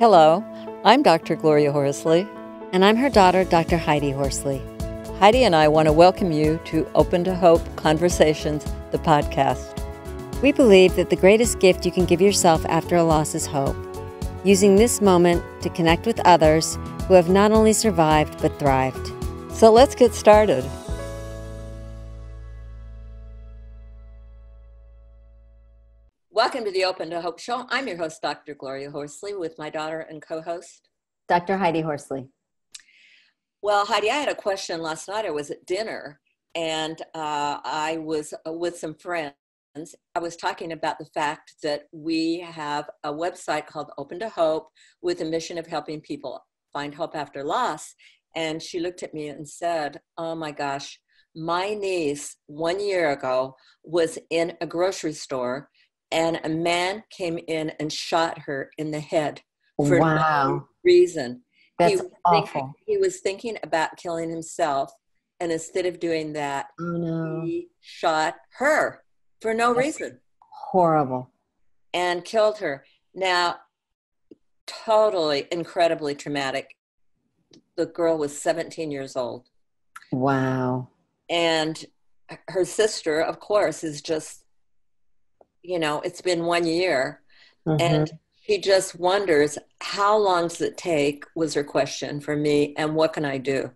Hello, I'm Dr. Gloria Horsley. And I'm her daughter, Dr. Heidi Horsley. Heidi and I want to welcome you to Open to Hope Conversations, the podcast. We believe that the greatest gift you can give yourself after a loss is hope, using this moment to connect with others who have not only survived but thrived. So let's get started. Welcome to the Open to Hope Show. I'm your host, Dr. Gloria Horsley, with my daughter and co host, Dr. Heidi Horsley. Well, Heidi, I had a question last night. I was at dinner and uh, I was uh, with some friends. I was talking about the fact that we have a website called Open to Hope with a mission of helping people find hope after loss. And she looked at me and said, Oh my gosh, my niece one year ago was in a grocery store and a man came in and shot her in the head for wow. no reason. That's he was awful. Thinking, he was thinking about killing himself, and instead of doing that, Oh no. he shot her for no That's- reason Horrible. and killed her. Now, totally incredibly traumatic. The girl was 17 years old, Wow. and her sister, of course, is just, you know, it's been one year, Mhm. and she just wonders how long does it take was her question for me and what can i do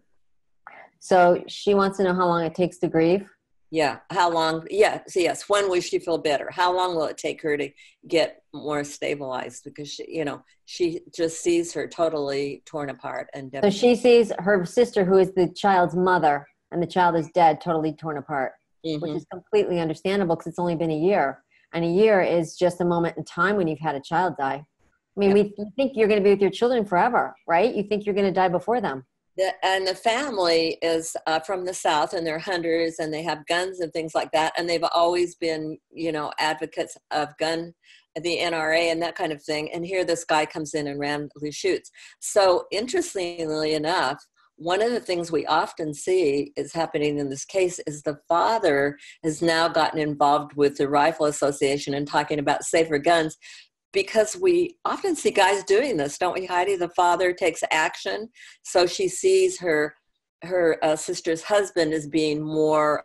so she wants to know how long it takes to grieve. yeah how long yeah so yes when will she feel better how long will it take her to get more stabilized because she you know she just sees her totally torn apart and So she sees her sister, who is the child's mother, and the child is dead, totally torn apart, which Mhm. is completely understandable because it's only been a year. And a year is just a moment in time when you've had a child die. I mean, Yeah. we you think you're going to be with your children forever, right? You think you're going to die before them. the, and the family is uh, from the south and they're hunters and they have guns and things like that and they've always been you know advocates of gun the nra and that kind of thing and here this guy comes in and randomly shoots so interestingly enough one of the things we often see is happening in this case is the father has now gotten involved with the rifle association and talking about safer guns because we often see guys doing this don't we heidi? The father takes action so she sees her her uh, sister's husband as being more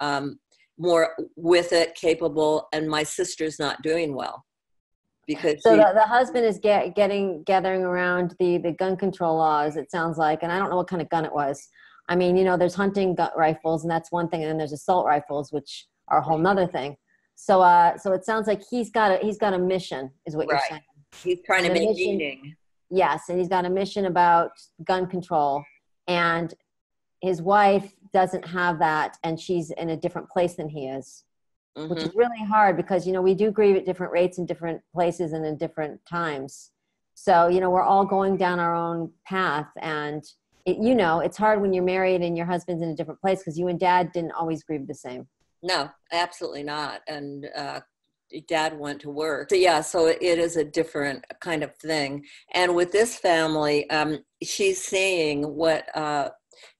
um, more with it capable and my sister's not doing well because So the, the husband is get, getting gathering around the the gun control laws. It sounds like, and I don't know what kind of gun it was. I mean, you know, there's hunting gun rifles, and that's one thing, and then there's assault rifles, which are a whole nother thing. So, uh, so it sounds like he's got a he's got a mission, is what you're saying. he's trying to make mission- meaning Yes, and he's got a mission about gun control, and his wife doesn't have that, and she's in a different place than he is which Mhm. is really hard because you know we do grieve at different rates in different places and in different times. So you know we're all going down our own path and it, you know it's hard when you're married and your husband's in a different place because you and dad didn't always grieve the same. No absolutely not. And uh, dad went to work. So yeah so it is a different kind of thing. And with this family um, she's seeing what uh,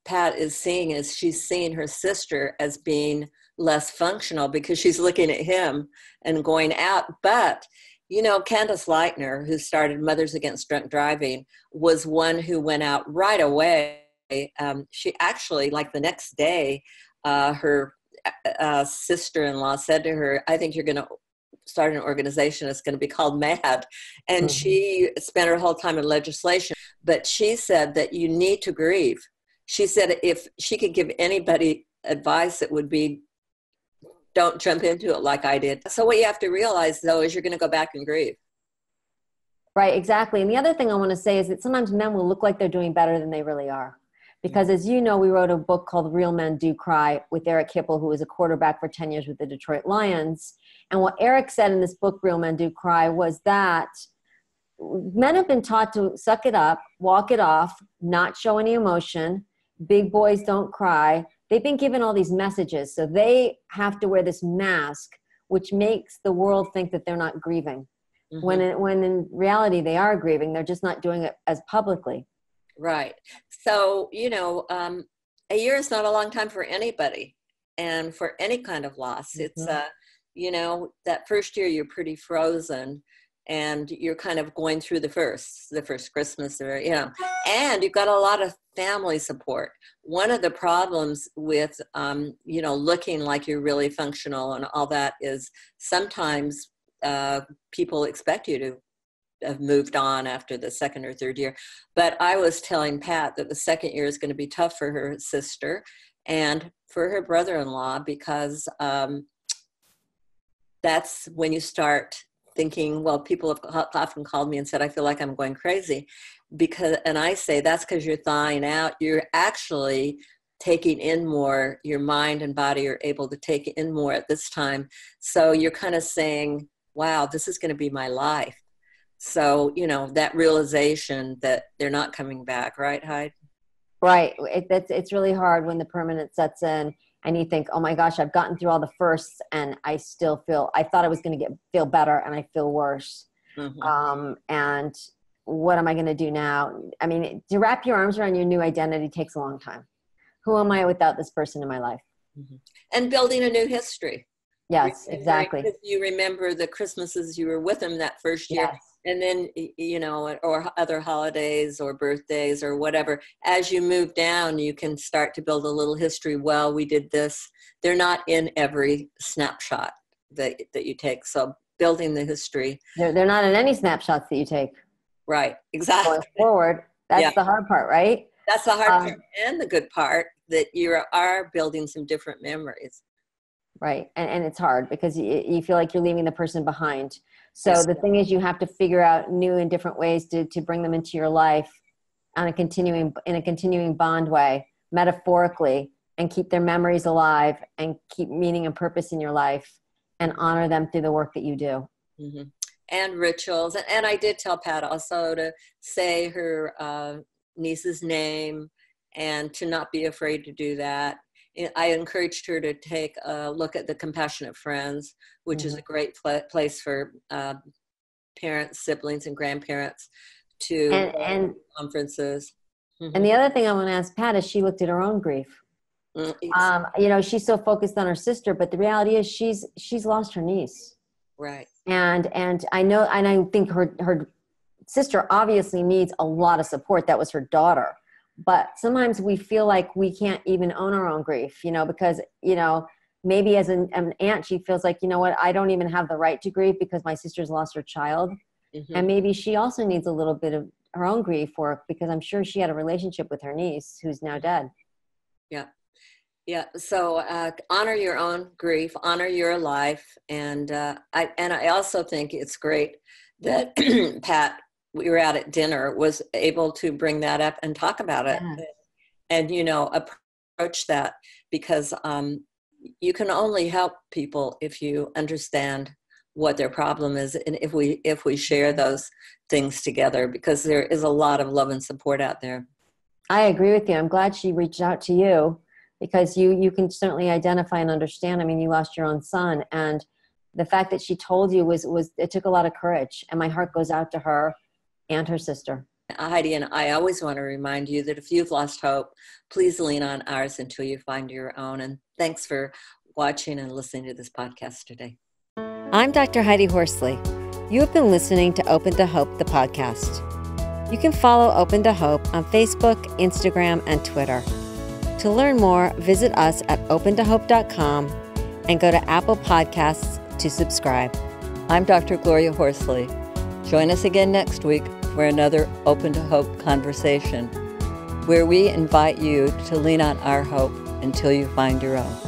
pat is seeing is she's seeing her sister as being less functional because she's looking at him and going out. But you know candace lightner who started mothers against drunk driving was one who went out right away. Um, she actually like the next day uh, her uh, sister-in-law said to her i think you're going to start an organization. That's going to be called MADD. And Mhm. she spent her whole time in legislation but she said that you need to grieve. She said if she could give anybody advice it would be don't jump into it like i did. So what you have to realize though is you're going to go back and grieve. Right exactly. And the other thing i want to say is that sometimes men will look like they're doing better than they really are. Because as you know we wrote a book called real men do cry with eric hipple who was a quarterback for 10 years with the detroit lions. And what eric said in this book real men do cry was that men have been taught to suck it up walk it off not show any emotion. Big boys don't cry they've been given all these messages so they have to wear this mask which makes the world think that they're not grieving. When Mhm. in, when in reality they are grieving they're just not doing it as publicly. Right. So you know um, a year is not a long time for anybody and for any kind of loss. It's Mhm. uh you know that first year you're pretty frozen and you're kind of going through the first the first christmas or you know and you've got a lot of family support. One of the problems with um, you know looking like you're really functional and all that is sometimes uh, people expect you to have moved on after the second or third year. But i was telling pat that the second year is going to be tough for her sister and for her brother-in-law because um, that's when you start thinking, well, people have often called me and said, I feel like I'm going crazy. Because, and I say, that's because you're thawing out. You're actually taking in more, your mind and body are able to take in more at this time. So you're kind of saying, wow, this is going to be my life. So, you know, that realization that they're not coming back, right, Hyde? Right. It, it's, it's really hard when the permanent sets in and you think, oh my gosh, I've gotten through all the firsts and I still feel, I thought I was going to get feel better and I feel worse. Mm-hmm. Um, and what am I going to do now? I mean, to wrap your arms around your new identity takes a long time. Who am I without this person in my life? Mm-hmm. And building a new history. Yes, exactly. If you remember the Christmases you were with him that first year. Yes and then you know or other holidays or birthdays or whatever as you move down you can start to build a little history well we did this. They're not in every snapshot that that you take so building the history. They're, they're not in any snapshots that you take. Right exactly. Going forward that's yeah. the hard part right? That's the hard um, part and the good part that you are building some different memories right and, and it's hard because you, you feel like you're leaving the person behind so yes. the thing is, you have to figure out new and different ways to to bring them into your life on a continuing in a continuing bond way, metaphorically, and keep their memories alive and keep meaning and purpose in your life, and honor them through the work that you do. Mm-hmm. And rituals, and, and I did tell Pat also to say her uh, niece's name and to not be afraid to do that I encouraged her to take a look at the Compassionate Friends, which mm-hmm. is a great pl- place for uh, parents, siblings, and grandparents to and, and conferences. Mm-hmm. And the other thing I want to ask Pat is she looked at her own grief. Mm-hmm. Um, you know, she's so focused on her sister, but the reality is she's she's lost her niece. Right. And and I know and I think her her sister obviously needs a lot of support. That was her daughter but sometimes we feel like we can't even own our own grief you know because you know maybe as an, an, aunt she feels like you know what i don't even have the right to grieve because my sister's lost her child. Mm-hmm. and maybe she also needs a little bit of her own grief work because i'm sure she had a relationship with her niece who's now dead. Yeah. Yeah so uh, honor your own grief honor your life and uh, i and i also think it's great that pat we were out at dinner was able to bring that up and talk about it. Yeah. and you know approach that because um, you can only help people if you understand what their problem is and if we if we share those things together because there is a lot of love and support out there. I agree with you. I'm glad she reached out to you because you you can certainly identify and understand. I mean you lost your own son and the fact that she told you was was it took a lot of courage and my heart goes out to her and her sister. Heidi and I always want to remind you that if you've lost hope, please lean on ours until you find your own. And thanks for watching and listening to this podcast today. I'm Dr. Heidi Horsley. You have been listening to Open to Hope, the podcast. You can follow Open to Hope on Facebook, Instagram, and Twitter. To learn more, visit us at opentohope.com and go to Apple Podcasts to subscribe. I'm Dr. Gloria Horsley. Join us again next week for another Open to Hope conversation, where we invite you to lean on our hope until you find your own.